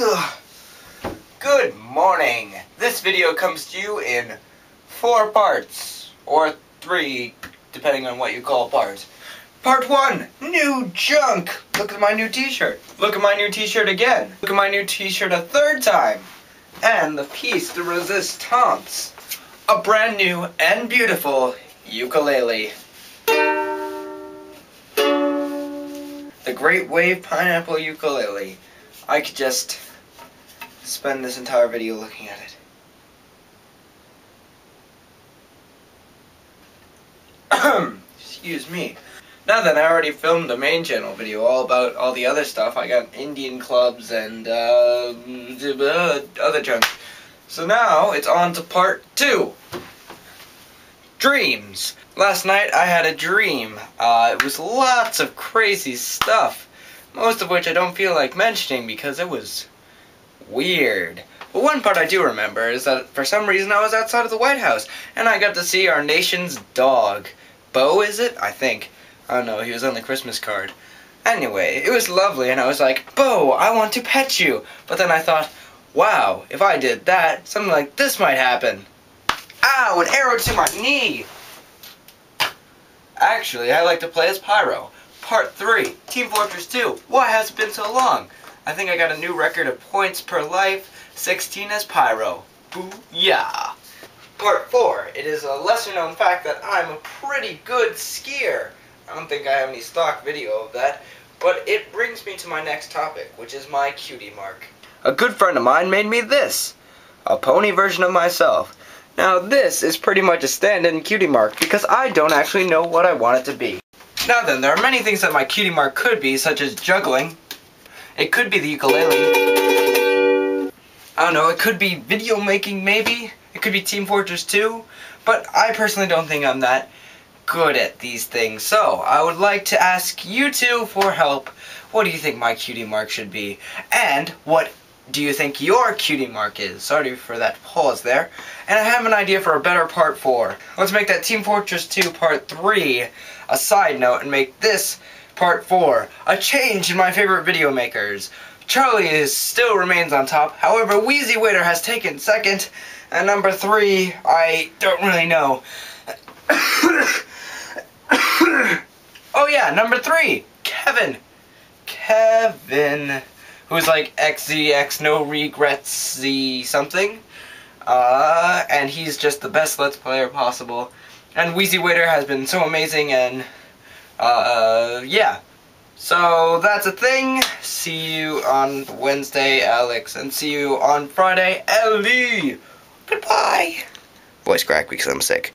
Ugh. Good morning. This video comes to you in four parts, or three, depending on what you call parts. Part one, new junk. Look at my new t-shirt. Look at my new t-shirt again. Look at my new t-shirt a third time. And the piece de resistance. A brand new and beautiful ukulele. The Great Wave Pineapple Ukulele. I could just spend this entire video looking at it. Excuse me. Now then, I already filmed the main channel video all about all the other stuff. I got Indian clubs and uh, other junk. So now it's on to part two. Dreams. Last night I had a dream. Uh, it was lots of crazy stuff. Most of which I don't feel like mentioning because it was weird. But one part I do remember is that for some reason I was outside of the White House and I got to see our nation's dog. Bo, is it? I think. I don't know, he was on the Christmas card. Anyway, it was lovely and I was like, Bo, I want to pet you. But then I thought, wow, if I did that, something like this might happen. Ow, an arrow to my knee! Actually, I like to play as Pyro. Part 3, Team Fortress 2. Why has it been so long? I think I got a new record of points per life, 16 as Pyro. Booyah! Part 4, it is a lesser known fact that I'm a pretty good skier. I don't think I have any stock video of that, but it brings me to my next topic, which is my cutie mark. A good friend of mine made me this, a pony version of myself. Now this is pretty much a stand-in cutie mark because I don't actually know what I want it to be. Now then, there are many things that my cutie mark could be, such as juggling. It could be the ukulele. I don't know, it could be video making maybe. It could be Team Fortress 2. But I personally don't think I'm that good at these things. So, I would like to ask you two for help. What do you think my cutie mark should be? And what do you think your cutie mark is? Sorry for that pause there. And I have an idea for a better part 4. Let's make that Team Fortress 2 part 3 a side note and make this part 4 a change in my favorite video makers. Charlie is still remains on top, however Wheezy Waiter has taken second, and number 3, I don't really know. oh yeah, number 3, Kevin. Kevin who's like XZX No Regrets Z something. Uh, and he's just the best Let's Player possible. And Wheezy Waiter has been so amazing and, yeah. So that's a thing. See you on Wednesday, Alex, and see you on Friday, Ellie. Goodbye. Voice crack because I'm sick.